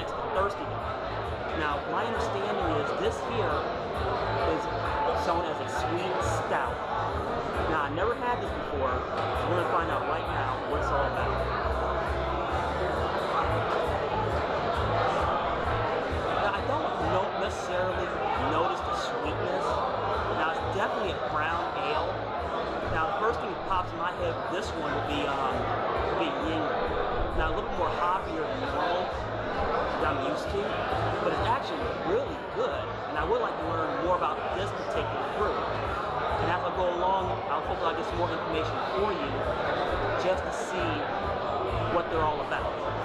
next to thirsty. Now, my understanding is this here is shown as a sweet stout. Now, I never had this before, so we're gonna find out right now what it's all about. Now, I don't know, necessarily notice the sweetness. Now, it's definitely a brown ale. Now, the first thing that pops in my head, this one would be, um, would be Now, a little more hoppier than I'm used to, but it's actually really good. And I would like to learn more about this particular fruit. And as I go along, I'll hopefully I'll get some more information for you just to see what they're all about.